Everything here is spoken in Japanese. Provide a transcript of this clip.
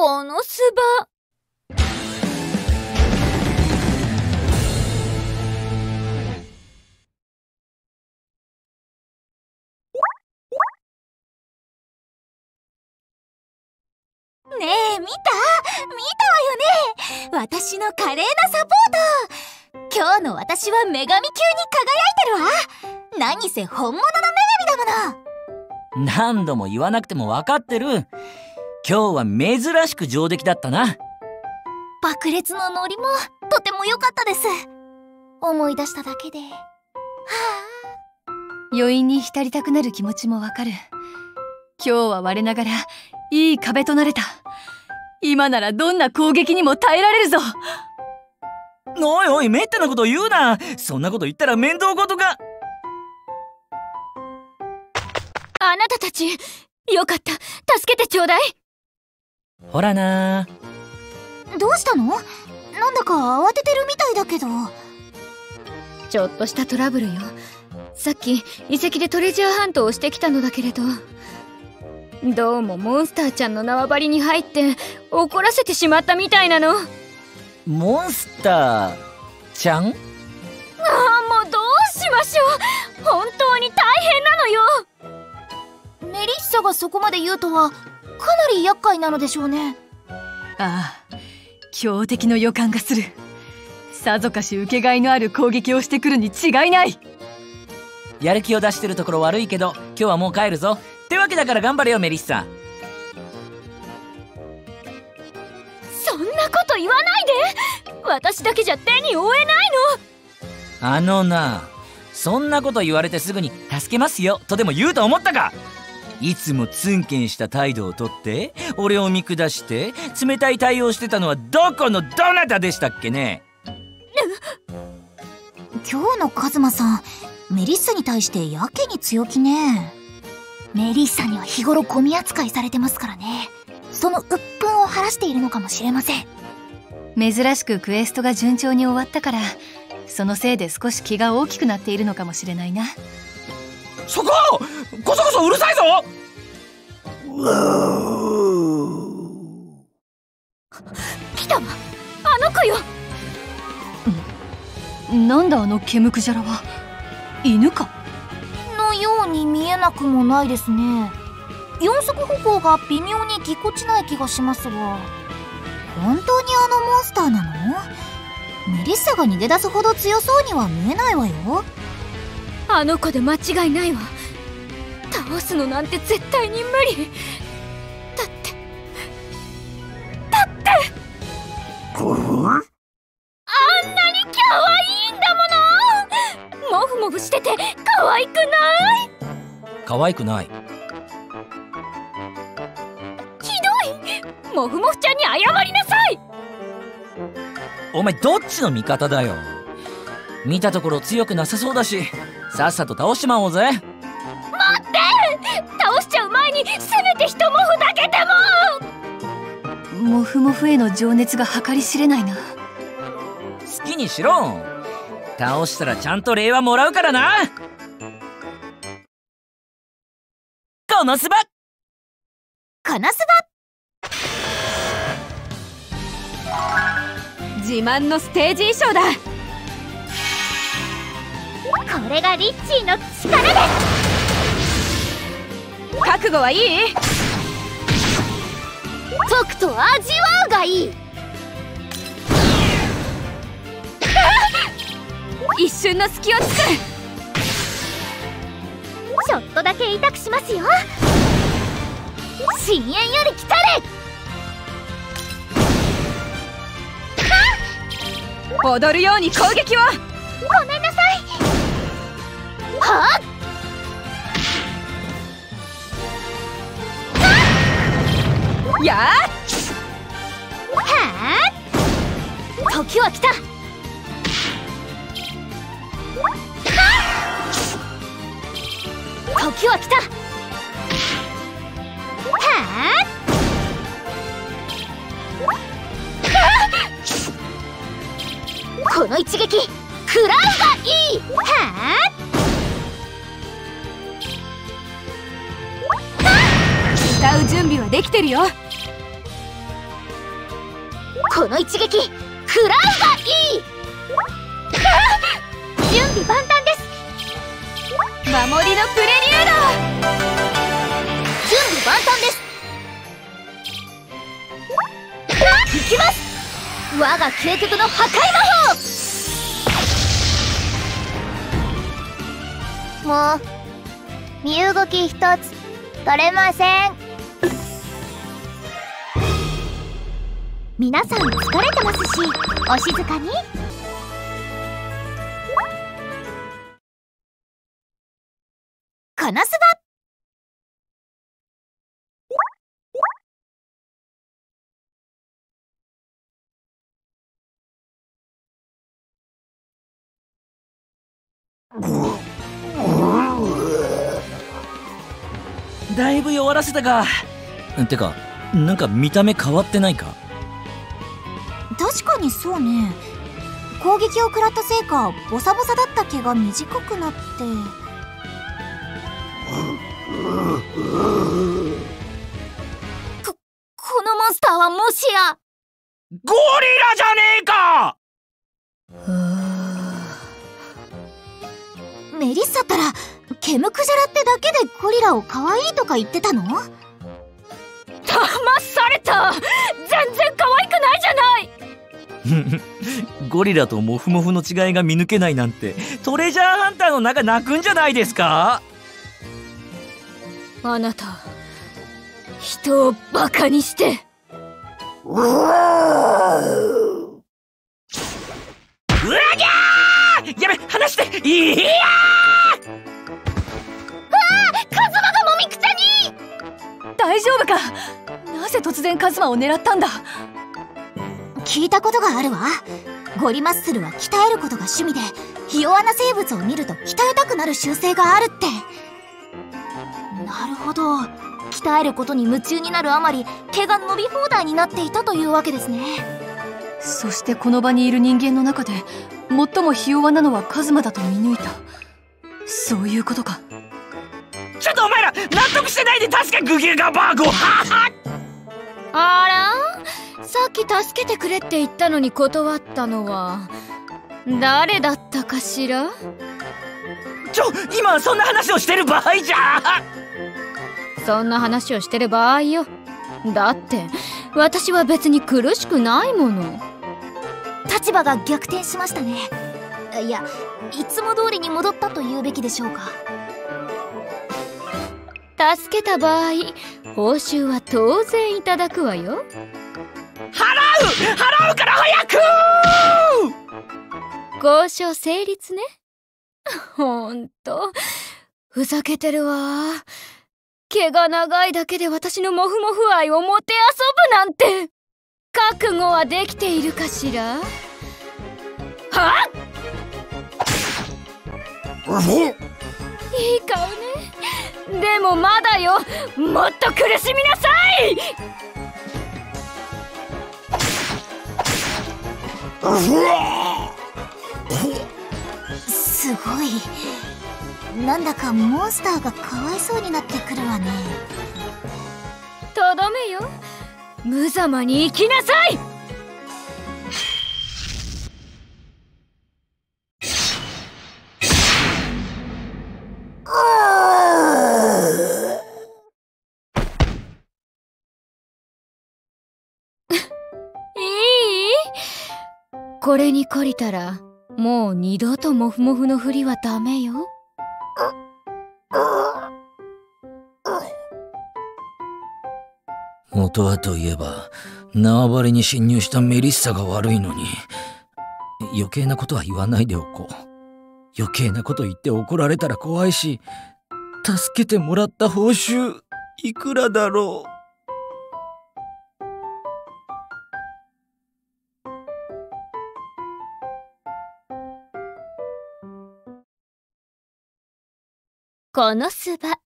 このすば。ねえ見た？見たわよね。私の華麗なサポート。今日の私は女神級に輝いてるわ。何せ本物の女神だもの。何度も言わなくても分かってる。今日は珍しく上出来だったな。爆裂のノリもとても良かったです。思い出しただけで。はあ。余韻に浸りたくなる気持ちもわかる。今日は我ながらいい壁となれた。今ならどんな攻撃にも耐えられるぞ。おいおいめったなこと言うな。そんなこと言ったら面倒事が。あなたたちよかった。助けてちょうだいほらな。どうしたの？なんだか慌ててるみたいだけど。ちょっとしたトラブルよ。さっき遺跡でトレジャーハントをしてきたのだけれど。どうもモンスターちゃんの縄張りに入って怒らせてしまったみたいなの。モンスターちゃん？ああもうどうしましょう。本当に大変なのよ。メリッサがそこまで言うとはかなり厄介なのでしょうね。ああ強敵の予感がする。さぞかし受けがいのある攻撃をしてくるに違いない。やる気を出してるところ悪いけど今日はもう帰るぞ。ってわけだから頑張れよメリッサ。そんなこと言わないで。私だけじゃ手に負えないの。あのなそんなこと言われてすぐに「助けますよ」とでも言うと思ったかいつもツンケンした態度をとって俺を見下して冷たい対応してたのはどこのどなたでしたっけね？今日のカズマさんメリッサに対してやけに強気ね。メリッサには日頃ゴミ扱いされてますからね。その鬱憤を晴らしているのかもしれません。珍しくクエストが順調に終わったからそのせいで少し気が大きくなっているのかもしれないなそここそこそうるさいぞ。来たわ。あの子よ。なんだあのケムクジャラは。犬か？のように見えなくもないですね。四足歩行が微妙にぎこちない気がしますが。本当にあのモンスターなの？メリッサが逃げ出すほど強そうには見えないわよあの子で間違いないわ。倒すのなんて絶対に無理。だって。だって。あんなに可愛いんだもの。モフモフしてて可愛くない。可愛くない。ひどい。モフモフちゃんに謝りなさい。お前どっちの味方だよ。見たところ強くなさそうだしさっさと倒しまおうぜ。待って！倒しちゃう前にせめて一モフだけでも！モフモフへの情熱が計り知れないな。好きにしろ。倒したらちゃんと礼はもらうからな。このすばこのすば自慢のステージ衣装だこれがリッチーの力です覚悟はいい。とくと味わうがいい。一瞬の隙を作るちょっとだけ痛く。しますよ深淵より来たれ。踊るように攻撃をごめんなやはあ時は来た時は来たはあこの一撃食らうがいいはあう準備はできてるよ。この一撃食らうがいい！準備万端です。守りのプレリュード！準備万端です。行きます！我が究極の破壊魔法！もう身動き一つ取れません皆さん疲れてますしお静かに。このすばだいぶ弱らせたか。てかなんか見た目変わってないか？確かにそうね。攻撃を食らったせいかボサボサだった毛が短くなって。ここのモンスターはもしや。ゴリラじゃねえか！メリッサったらケムクジャラってだけでゴリラを可愛いとか言ってたの？騙された！全然可愛くないじゃない ゴリラとモフモフの違いが見抜けないなんてトレジャーハンターの中泣くんじゃないですか？あなた人をバカにして。うわぎゃーやべ離していやカズマがもみくちゃに！大丈夫か？なぜ突然カズマを狙ったんだ？聞いたことがあるわ。ゴリマッスルは鍛えることが趣味でひ弱な生物を見ると鍛えたくなる習性があるって。なるほど。鍛えることに夢中になるあまり毛が伸び放題になっていたというわけですね。そしてこの場にいる人間の中で最もひ弱なのはカズマだと見抜いた。そういうことか。ちょっとお前ら納得してないで助けグギュガバーグははあら？さっき助けてくれって言ったのに断ったのは誰だったかしら？ちょ今そんな話をしてる場合じゃ！そんな話をしてる場合よ。だって私は別に苦しくないもの。立場が逆転しましたね。いやいつも通りに戻ったと言うべきでしょうか。助けた場合報酬は当然いただくわよ払う！払うから早く！交渉成立ね？ほんと？ふざけてるわ。毛が長いだけで私のモフモフ愛をもてあそぶなんて。覚悟はできているかしら？は？いい顔ね。でもまだよ。もっと苦しみなさいすごい。なんだかモンスターがかわいそうになってくるわね。とどめよ。無様に生きなさい。これに懲りたらもう二度とモフモフのふりはダメよ。元はといえば縄張りに侵入したメリッサが悪いのに余計なことは言わないでおこう。余計なこと言って怒られたら怖いし助けてもらった報酬いくらだろう。このすば